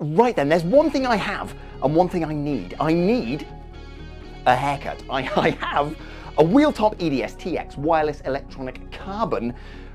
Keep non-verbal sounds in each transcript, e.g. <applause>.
Right then, there's one thing I have and one thing I need. I need a haircut. I, <laughs> I have a Wheeltop EDS TX wireless electronic carbon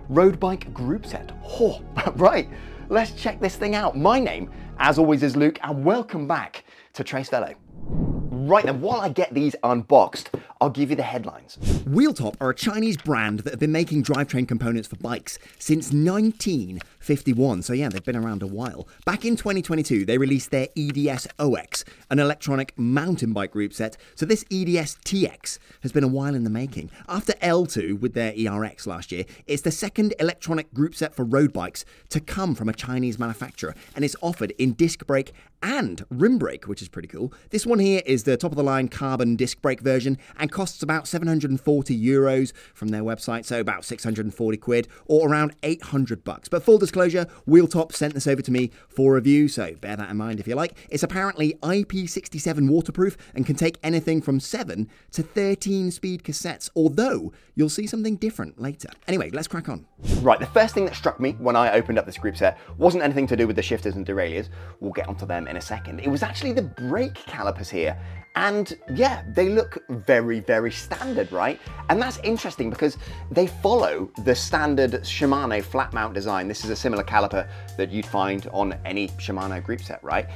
road bike group set. Oh, <laughs> right, let's check this thing out. My name, as always, is Luke, and welcome back to Trace Velo. Right then, while I get these unboxed, I'll give you the headlines. Wheeltop are a Chinese brand that have been making drivetrain components for bikes since 1951. So yeah, they've been around a while. Back in 2022, they released their EDS OX, an electronic mountain bike group set. So this EDS TX has been a while in the making. After L-TWOO with their ERX last year, it's the second electronic group set for road bikes to come from a Chinese manufacturer, and it's offered in disc brake and rim brake, which is pretty cool. This one here is the top of the line carbon disc brake version and costs about 740 euros from their website, so about 640 quid or around 800 bucks. But full disclosure, Wheeltop sent this over to me for review, so bear that in mind if you like. It's apparently IP67 waterproof and can take anything from 7 to 13 speed cassettes, although you'll see something different later. Anyway, let's crack on. Right, the first thing that struck me when I opened up this group set wasn't anything to do with the shifters and derailleurs. We'll get onto them in a second. It was actually the brake calipers here. And yeah, they look very, very standard, right? And that's interesting because they follow the standard Shimano flat mount design. This is a similar caliper that you'd find on any Shimano group set, right?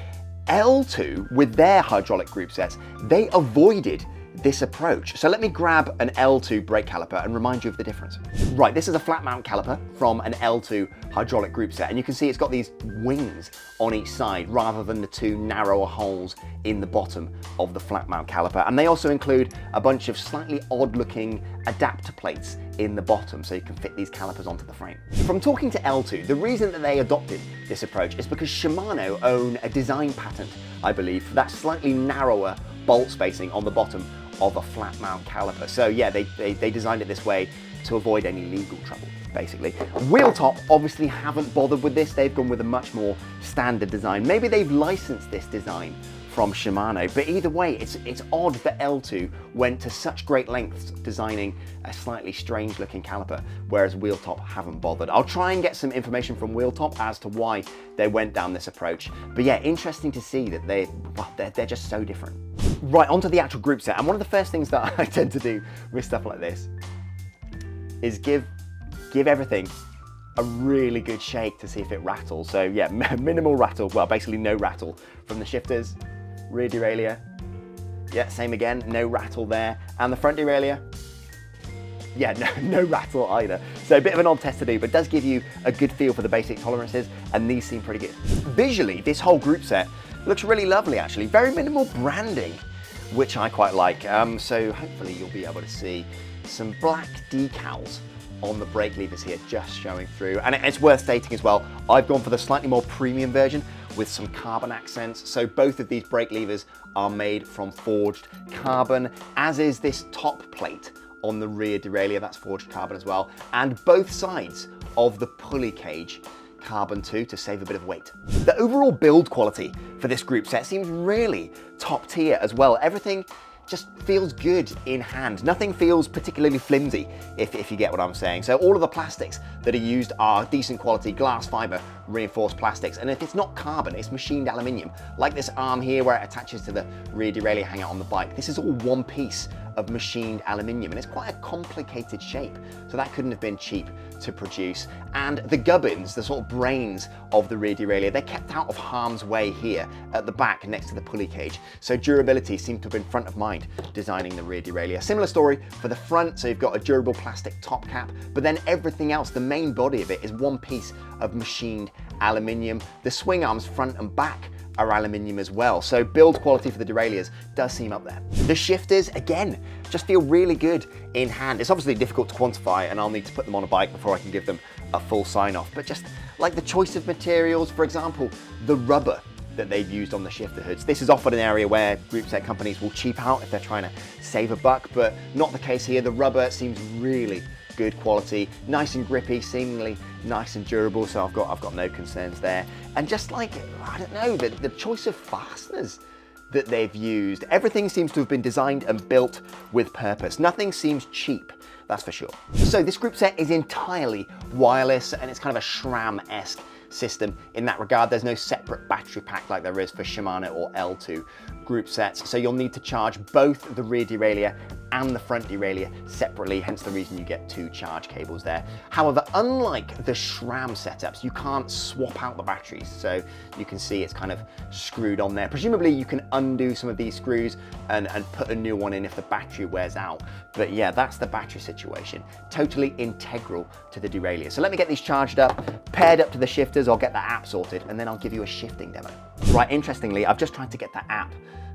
L-TWOO, with their hydraulic group sets, they avoided this approach. So let me grab an L-TWOO brake caliper and remind you of the difference. Right, this is a flat mount caliper from an L-TWOO hydraulic group set, and you can see it's got these wings on each side rather than the two narrower holes in the bottom of the flat mount caliper. And they also include a bunch of slightly odd looking adapter plates in the bottom so you can fit these calipers onto the frame. From talking to L-TWOO, the reason that they adopted this approach is because Shimano own a design patent, I believe, for that slightly narrower bolt spacing on the bottom of a flat mount caliper. So yeah, they, they, they designed it this way to avoid any legal trouble basically. Wheeltop obviously haven't bothered with this, they've gone with a much more standard design. Maybe they've licensed this design from Shimano, but either way, it's, it's odd that L-TWOO went to such great lengths designing a slightly strange looking caliper, whereas Wheeltop haven't bothered. I'll try and get some information from Wheeltop as to why they went down this approach. But yeah, interesting to see that they, well, they're, they're just so different. Right, onto the actual group set. And one of the first things that <laughs> I tend to do with stuff like this is give, give everything a really good shake to see if it rattles. So yeah, <laughs> minimal rattle, well, basically no rattle from the shifters, rear derailleur. Yeah, same again, no rattle there. And the front derailleur, yeah, <laughs> no, no rattle either. So a bit of an odd test to do, but does give you a good feel for the basic tolerances, and these seem pretty good. Visually, this whole group set looks really lovely actually. Very minimal branding, which I quite like. Um, so hopefully you'll be able to see some black decals on the brake levers here just showing through. And it's worth stating as well, I've gone for the slightly more premium version with some carbon accents. So both of these brake levers are made from forged carbon, as is this top plate on the rear derailleur, that's forged carbon as well. And both sides of the pulley cage carbon too to save a bit of weight. The overall build quality for this group set seems really top tier as well. Everything just feels good in hand. Nothing feels particularly flimsy, if, if you get what I'm saying. So all of the plastics that are used are decent quality glass fiber reinforced plastics. And if it's not carbon, it's machined aluminium. Like this arm here where it attaches to the rear derailleur hangout on the bike. This is all one piece of machined aluminium and it's quite a complicated shape. So that couldn't have been cheap to produce. And the gubbins, the sort of brains of the rear derailleur, they're kept out of harm's way here at the back next to the pulley cage. So durability seemed to have been front of mind designing the rear derailleur. Similar story for the front, so you've got a durable plastic top cap, but then everything else, the main body of it is one piece of machined aluminium. The swing arms front and back are aluminium as well. So build quality for the derailleurs does seem up there. The shifters, again, just feel really good in hand. It's obviously difficult to quantify and I'll need to put them on a bike before I can give them a full sign off. But just like the choice of materials, for example, the rubber that they've used on the shifter hoods. This is often an area where group set companies will cheap out if they're trying to save a buck, but not the case here. The rubber seems really good quality, nice and grippy, seemingly nice and durable, so I've got, I've got no concerns there. And just like, I don't know, the, the choice of fasteners that they've used, everything seems to have been designed and built with purpose. Nothing seems cheap, that's for sure. So this group set is entirely wireless and it's kind of a SRAM-esque system in that regard. There's no separate battery pack like there is for Shimano or L-TWOO group sets. So you'll need to charge both the rear derailleur and the front derailleur separately, hence the reason you get two charge cables there. However, unlike the SRAM setups, you can't swap out the batteries. So you can see it's kind of screwed on there. Presumably you can undo some of these screws and, and put a new one in if the battery wears out. But yeah, that's the battery situation. Totally integral to the derailleur. So let me get these charged up, paired up to the shifters, I'll get the app sorted, and then I'll give you a shifting demo. Right, interestingly, I've just tried to get that app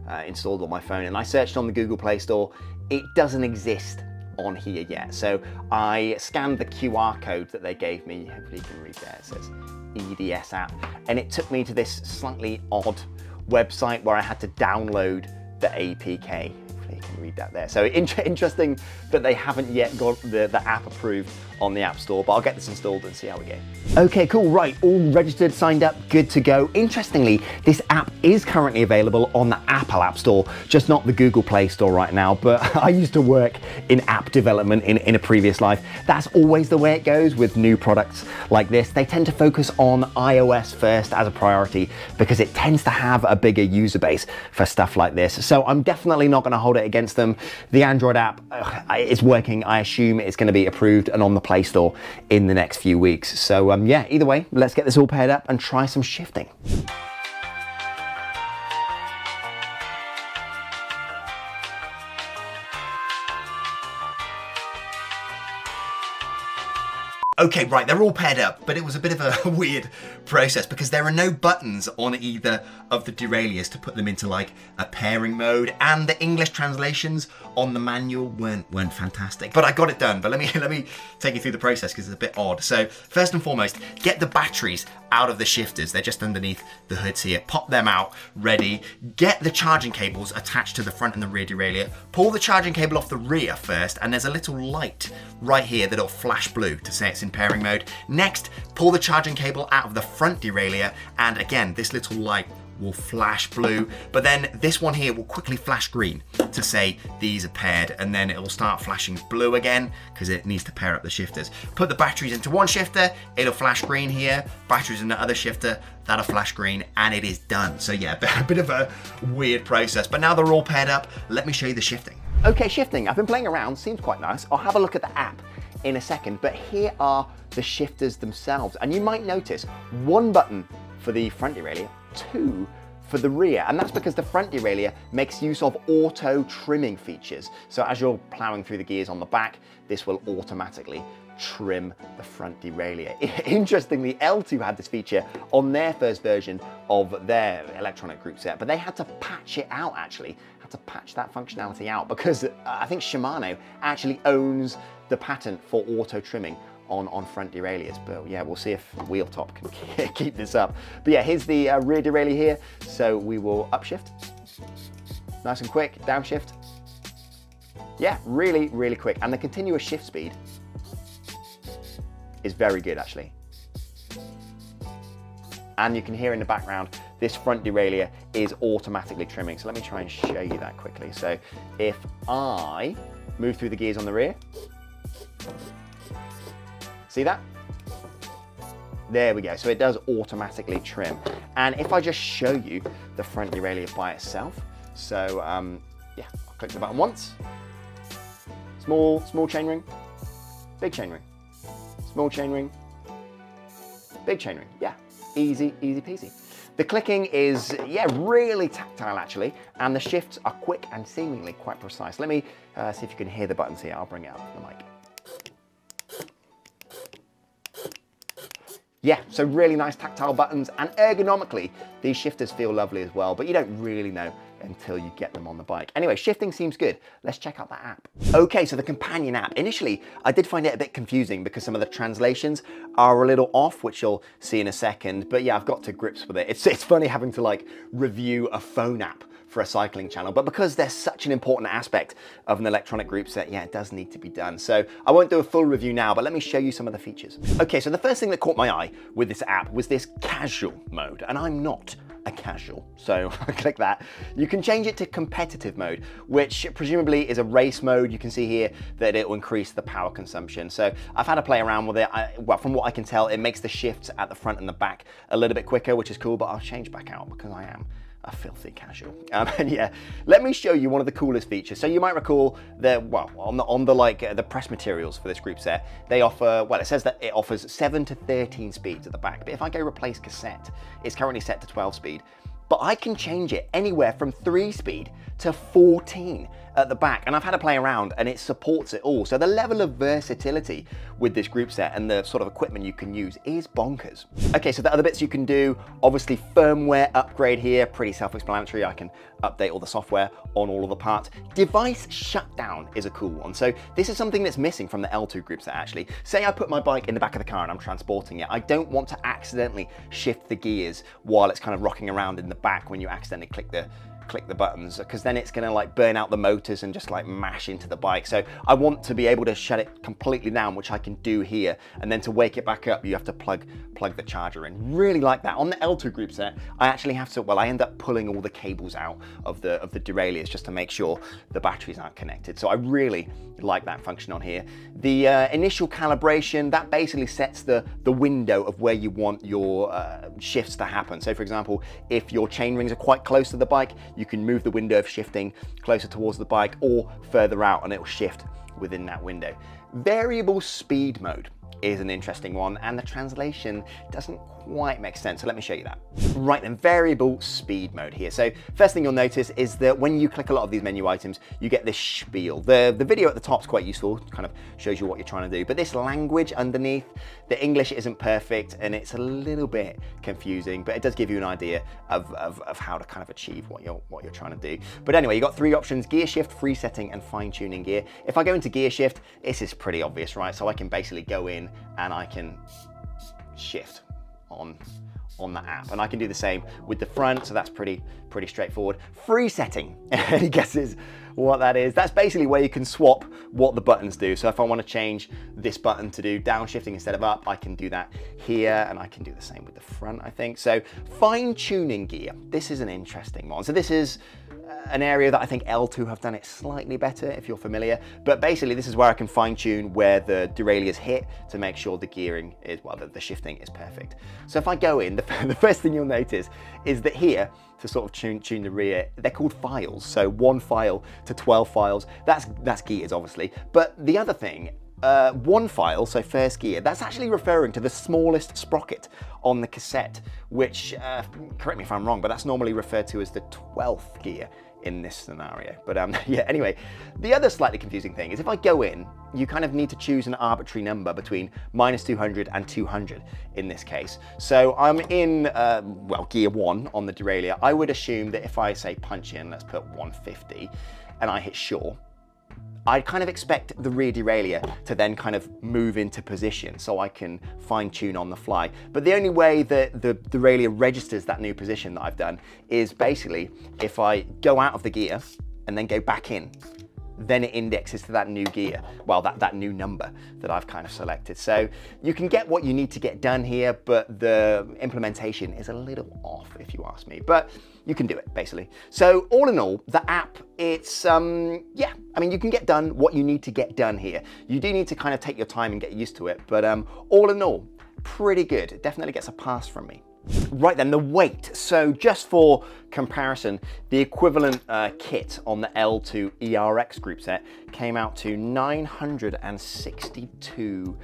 uh, installed on my phone and I searched on the Google Play Store. It doesn't exist on here yet. So I scanned the QR code that they gave me. Hopefully you can read there. It says EDS app. And it took me to this slightly odd website where I had to download the APK. Hopefully you can read that there. So <laughs> interesting that they haven't yet got the, the app approved on the App Store, but I'll get this installed and see how we go. Okay, cool, right, all registered, signed up, good to go. Interestingly, this app is currently available on the Apple App Store, just not the Google Play Store right now, but <laughs> I used to work in app development in, in a previous life. That's always the way it goes with new products like this. They tend to focus on iOS first as a priority because it tends to have a bigger user base for stuff like this. So I'm definitely not gonna hold it against them. The Android app is working. I assume it's gonna be approved and on the Play Store in the next few weeks. So um, yeah, either way, let's get this all paired up and try some shifting. Okay, right, they're all paired up, but it was a bit of a <laughs> weird process because there are no buttons on either of the derailleurs to put them into like a pairing mode, and the English translations on the manual weren't weren't fantastic. But I got it done. But let me <laughs> let me take you through the process because it's a bit odd. So first and foremost, get the batteries out of the shifters. They're just underneath the hoods here. Pop them out, ready. Get the charging cables attached to the front and the rear derailleur. Pull the charging cable off the rear first, and there's a little light right here that'll flash blue to say it's in pairing mode. Next, pull the charging cable out of the front derailleur, and again, this little light will flash blue, but then this one here will quickly flash green to say these are paired, and then it will start flashing blue again because it needs to pair up the shifters. Put the batteries into one shifter, it'll flash green here, batteries in the other shifter, that'll flash green, and it is done. So yeah, <laughs> a bit of a weird process, but now they're all paired up, let me show you the shifting. Okay, shifting, I've been playing around, seems quite nice. I'll have a look at the app in a second, but here are the shifters themselves. And you might notice one button for the front derailleur, two for the rear. And that's because the front derailleur makes use of auto trimming features. So as you're plowing through the gears on the back, this will automatically trim the front derailleur. <laughs> Interestingly, L-TWOO had this feature on their first version of their electronic group set, but they had to patch it out actually, had to patch that functionality out because I think Shimano actually owns the patent for auto trimming on, on front derailleurs. But yeah, we'll see if Wheeltop can <laughs> keep this up. But yeah, here's the uh, rear derailleur here. So we will upshift, nice and quick, downshift. Yeah, really, really quick. And the continuous shift speed is very good actually. And you can hear in the background, this front derailleur is automatically trimming. So let me try and show you that quickly. So if I move through the gears on the rear, See that? There we go. So it does automatically trim. And if I just show you the front derailleur by itself, so um, yeah, I'll click the button once. Small, small chainring, big chainring, small chainring, big chainring. Yeah, easy, easy peasy. The clicking is, yeah, really tactile actually, and the shifts are quick and seemingly quite precise. Let me uh, see if you can hear the buttons here. I'll bring it up the mic. Yeah, so really nice tactile buttons and ergonomically, these shifters feel lovely as well, but you don't really know until you get them on the bike. Anyway, shifting seems good. Let's check out that app. Okay, so the companion app. Initially, I did find it a bit confusing because some of the translations are a little off, which you'll see in a second, but yeah, I've got to grips with it. It's, it's funny having to like review a phone app for a cycling channel, but because they're such an important aspect of an electronic group set, yeah, it does need to be done. So I won't do a full review now, but let me show you some of the features. Okay, so the first thing that caught my eye with this app was this casual mode, and I'm not a casual. So <laughs> I click that. You can change it to competitive mode, which presumably is a race mode. You can see here that it will increase the power consumption. So I've had to play around with it. I, well, from what I can tell, it makes the shifts at the front and the back a little bit quicker, which is cool, but I'll change back out because I am a filthy casual. <laughs> Um, and yeah, let me show you one of the coolest features. So you might recall that, well, on the, on the like uh, the press materials for this group set, they offer, well, it says that it offers 7 to 13 speeds at the back. But if I go replace cassette, it's currently set to 12 speed. But I can change it anywhere from 3 speed to 14 at the back. And I've had to play around and it supports it all. So the level of versatility with this group set and the sort of equipment you can use is bonkers. Okay, so the other bits you can do, obviously firmware upgrade here, pretty self-explanatory. I can update all the software on all of the parts. Device shutdown is a cool one. So this is something that's missing from the L-TWOO group set actually. Say I put my bike in the back of the car and I'm transporting it. I don't want to accidentally shift the gears while it's kind of rocking around in the back when you accidentally click the click the buttons because then it's going to like burn out the motors and just like mash into the bike. So I want to be able to shut it completely down, which I can do here. And then to wake it back up, you have to plug plug the charger in. Really like that. On the L-TWOO group set, I actually have to, well, I end up pulling all the cables out of the of the derailleurs just to make sure the batteries aren't connected. So I really like that function on here. The uh, initial calibration, that basically sets the, the window of where you want your uh, shifts to happen. So for example, if your chain rings are quite close to the bike, you can move the window of shifting closer towards the bike or further out and it will shift within that window. Variable speed mode is an interesting one and the translation doesn't quite make sense. So let me show you that. Right then, variable speed mode here. So first thing you'll notice is that when you click a lot of these menu items, you get this spiel. The, the video at the top is quite useful, kind of shows you what you're trying to do. But this language underneath, the English isn't perfect and it's a little bit confusing, but it does give you an idea of, of, of how to kind of achieve what you're, what you're trying to do. But anyway, you've got three options, gear shift, free setting, and fine tuning gear. If I go into gear shift, this is pretty obvious, right? So I can basically go in and I can shift on on the app. And I can do the same with the front, so that's pretty, pretty straightforward. Free setting, <laughs> any guesses what that is? That's basically where you can swap what the buttons do. So if I wanna change this button to do downshifting instead of up, I can do that here, and I can do the same with the front, I think. So fine tuning gear, this is an interesting one. So this is an area that I think L-TWOO have done it slightly better, if you're familiar. But basically, this is where I can fine tune where the derailleurs hit to make sure the gearing is, well, the, the shifting is perfect. So if I go in, <laughs> the, the, first thing you'll notice is that here, to sort of tune, tune the rear, they're called files. So one file to 12 files, that's, that's gears, obviously. But the other thing uh, one file, so first gear, that's actually referring to the smallest sprocket on the cassette, which, uh, correct me if I'm wrong, but that's normally referred to as the 12th gear in this scenario. But um, <laughs> yeah, anyway, the other slightly confusing thing is if I go in, you kind of need to choose an arbitrary number between minus 200 and 200 in this case. So I'm in, uh, well, gear one on the derailleur. I would assume that if I say punch in, let's put 150, and I hit sure, I kind of expect the rear derailleur to then kind of move into position so I can fine tune on the fly. But the only way that the derailleur registers that new position that I've done is basically if I go out of the gear and then go back in then it indexes to that new gear, well, that, that new number that I've kind of selected. So you can get what you need to get done here, but the implementation is a little off if you ask me, but you can do it basically. So all in all, the app, it's, um, yeah, I mean, you can get done what you need to get done here. You do need to kind of take your time and get used to it, but um, all in all, pretty good. It definitely gets a pass from me. Right then, the weight. So just for comparison, the equivalent uh, kit on the L-TWOO ERX group set came out to 962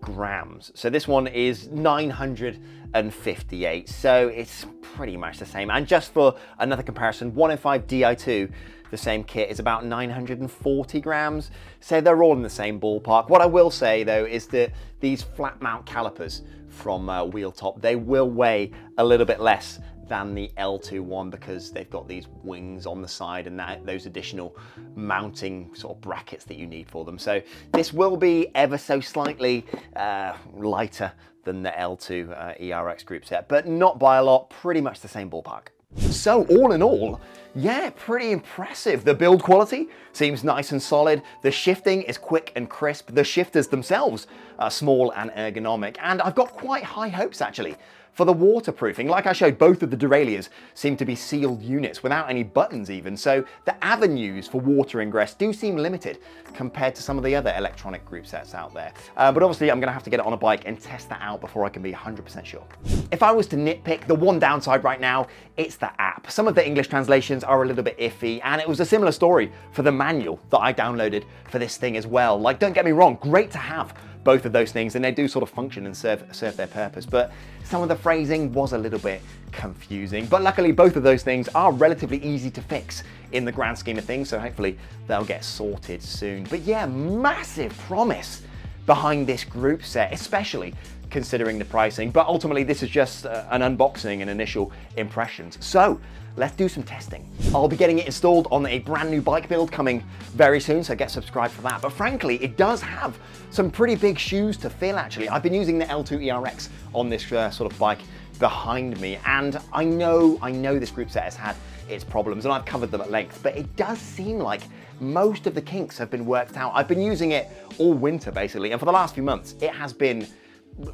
grams. So this one is 958. So it's pretty much the same. And just for another comparison, 105 Di2 the same kit is about 940 grams. So they're all in the same ballpark. What I will say though is that these flat mount calipers from uh, Wheeltop, they will weigh a little bit less than the L-TWOO one because they've got these wings on the side and that, those additional mounting sort of brackets that you need for them. So this will be ever so slightly uh, lighter than the L-TWOO uh, ERX group set, but not by a lot, pretty much the same ballpark. So all in all, yeah, pretty impressive. The build quality seems nice and solid. The shifting is quick and crisp. The shifters themselves are small and ergonomic. And I've got quite high hopes actually for the waterproofing. Like I showed, both of the derailleurs seem to be sealed units without any buttons even, so the avenues for water ingress do seem limited compared to some of the other electronic group sets out there. Uh, but obviously I'm gonna have to get it on a bike and test that out before I can be 100% sure. If I was to nitpick, the one downside right now, it's the app. Some of the English translations are a little bit iffy, and it was a similar story for the manual that I downloaded for this thing as well. Like, don't get me wrong, great to have both of those things and they do sort of function and serve, serve their purpose. But some of the phrasing was a little bit confusing. But luckily both of those things are relatively easy to fix in the grand scheme of things. So hopefully they'll get sorted soon. But yeah, massive promise behind this group set, especially considering the pricing. But ultimately this is just uh, an unboxing and initial impressions. So let's do some testing. I'll be getting it installed on a brand new bike build coming very soon, so get subscribed for that. But frankly, it does have some pretty big shoes to fill actually. I've been using the L-TWOO ERX on this uh, sort of bike behind me, and I know, I know this group set has had its problems, and I've covered them at length, but it does seem like most of the kinks have been worked out. I've been using it all winter basically, and for the last few months, it has been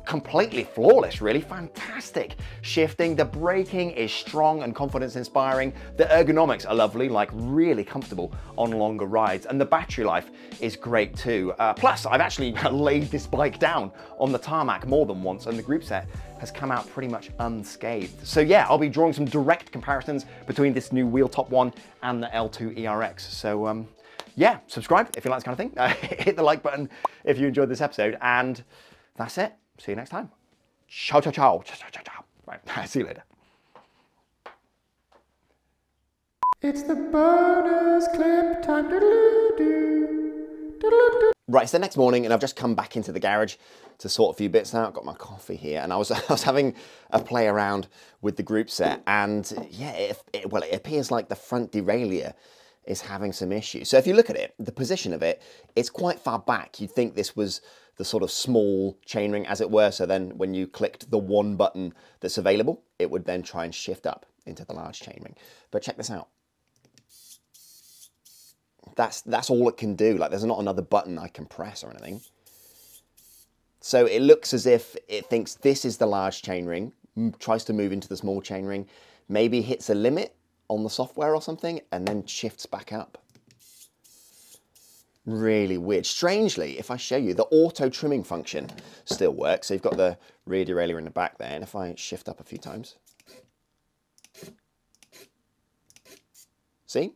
completely flawless, really fantastic. Shifting, the braking is strong and confidence inspiring. The ergonomics are lovely, like really comfortable on longer rides. And the battery life is great too. Uh, plus, I've actually <laughs> laid this bike down on the tarmac more than once and the group set has come out pretty much unscathed. So yeah, I'll be drawing some direct comparisons between this new Wheeltop one and the L-TWOO ERX. So um, yeah, subscribe if you like this kind of thing. Uh, <laughs> hit the like button if you enjoyed this episode and that's it. See you next time. Ciao, ciao, ciao. Ciao, ciao, ciao. Right, <laughs> see you later. It's the bonus clip time. Right, it's the next morning and I've just come back into the garage to sort a few bits out. I've got my coffee here and I was, <laughs> I was having a play around with the group set and yeah, it, it, well, it appears like the front derailleur is having some issues. So if you look at it, the position of it, it's quite far back. You'd think this was the sort of small chainring as it were. So then when you clicked the one button that's available, it would then try and shift up into the large chainring. But check this out. That's, that's all it can do. Like there's not another button I can press or anything. So it looks as if it thinks this is the large chainring, tries to move into the small chainring, maybe hits a limit on the software or something, and then shifts back up really weird. Strangely, if I show you, the auto trimming function still works. So you've got the rear derailleur in the back there. And if I shift up a few times, see?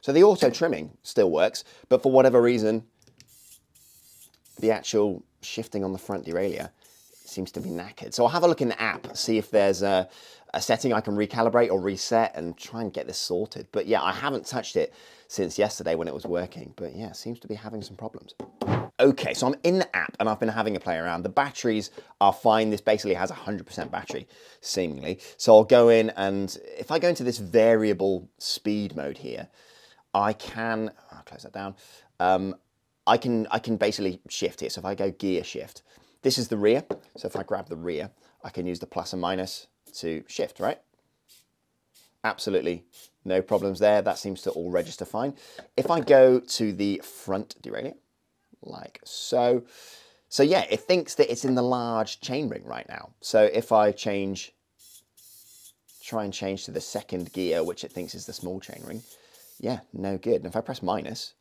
So the auto trimming still works, but for whatever reason, the actual shifting on the front derailleur seems to be knackered. So I'll have a look in the app, see if there's a, a setting I can recalibrate or reset and try and get this sorted. But yeah, I haven't touched it since yesterday when it was working, but yeah, seems to be having some problems. Okay, so I'm in the app and I've been having a play around. The batteries are fine. This basically has 100% battery, seemingly. So I'll go in and if I go into this variable speed mode here, I can, I'll close that down. Um, I can, I can basically shift here. So if I go gear shift, this is the rear. So if I grab the rear, I can use the plus and minus to shift, right? Absolutely no problems there. That seems to all register fine. If I go to the front derailleur, like so, so yeah, it thinks that it's in the large chainring right now. So if I change, try and change to the second gear, which it thinks is the small chainring, yeah, no good. And if I press minus,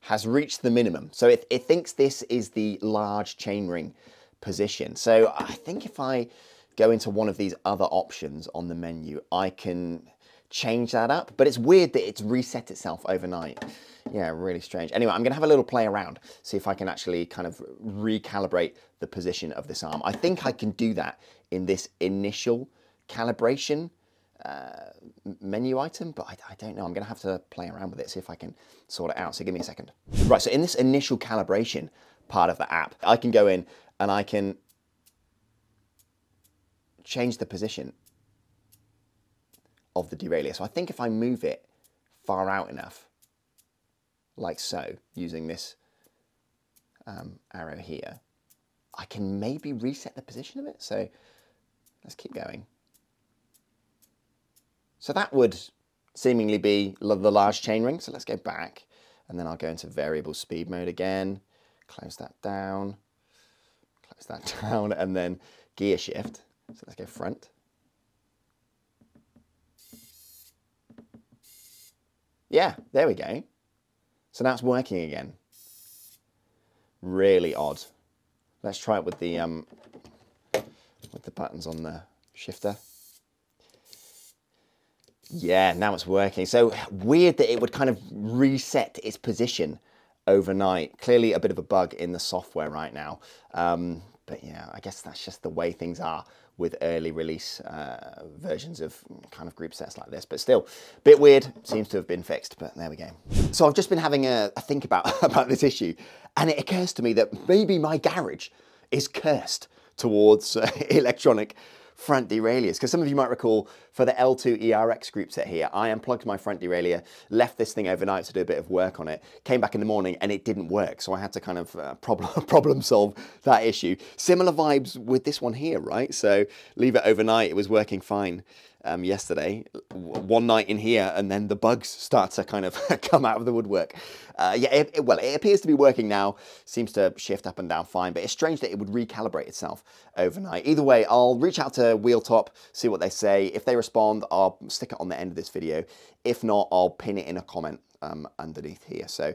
has reached the minimum. So it, it thinks this is the large chainring position. So I think if I go into one of these other options on the menu, I can change that up, but it's weird that it's reset itself overnight. Yeah, really strange. Anyway, I'm gonna have a little play around, see if I can actually kind of recalibrate the position of this arm. I think I can do that in this initial calibration uh, menu item, but I, I, don't know. I'm gonna have to play around with it, see if I can sort it out. So give me a second. Right, so in this initial calibration part of the app, I can go in and I can change the position of the derailleur. So I think if I move it far out enough, like so, using this um, arrow here, I can maybe reset the position of it. So let's keep going. So that would seemingly be the large chainring. So let's go back and then I'll go into variable speed mode again, close that down. close that <laughs> down, and then gear shift. So let's go front. Yeah, there we go. So now it's working again. Really odd. Let's try it with the um, with the buttons on the shifter. Yeah, now it's working. So weird that it would kind of reset its position overnight. Clearly a bit of a bug in the software right now. Um, but yeah, I guess that's just the way things are with early release uh, versions of kind of group sets like this. But still, a bit weird, seems to have been fixed, but there we go. So I've just been having a, a think about, <laughs> about this issue, and it occurs to me that maybe my garage is cursed towards uh, <laughs> electronic front derailleurs. Because some of you might recall for the L-TWOO ERX group set here, I unplugged my front derailleur, left this thing overnight to do a bit of work on it, came back in the morning and it didn't work. So I had to kind of uh, problem, <laughs> problem solve that issue. Similar vibes with this one here, right? So leave it overnight, it was working fine um, yesterday, one night in here, and then the bugs start to kind of <laughs> come out of the woodwork. Uh, yeah, it, it, well, it appears to be working now, seems to shift up and down fine, but it's strange that it would recalibrate itself overnight. Either way, I'll reach out to Wheeltop, see what they say. If they respond, I'll stick it on the end of this video. If not, I'll pin it in a comment um, underneath here. So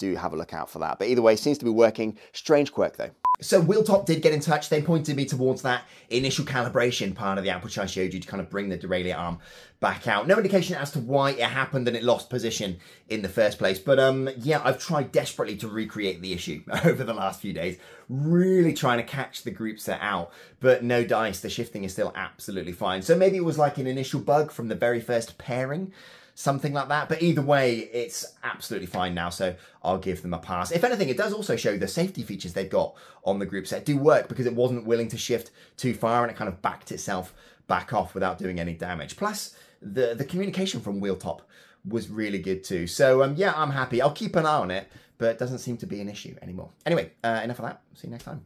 do have a look out for that. But either way, seems to be working. Strange quirk though. So Wheeltop did get in touch. They pointed me towards that initial calibration part of the which I showed you to kind of bring the derailleur arm back out. No indication as to why it happened and it lost position in the first place. But um, yeah, I've tried desperately to recreate the issue <laughs> over the last few days, really trying to catch the group set out, but no dice. The shifting is still absolutely fine. So maybe it was like an initial bug from the very first pairing something like that. But either way, it's absolutely fine now, so I'll give them a pass. If anything, it does also show the safety features they've got on the group set do work because it wasn't willing to shift too far and it kind of backed itself back off without doing any damage. Plus, the, the communication from Wheeltop was really good too. So um, yeah, I'm happy. I'll keep an eye on it, but it doesn't seem to be an issue anymore. Anyway, uh, enough of that. See you next time.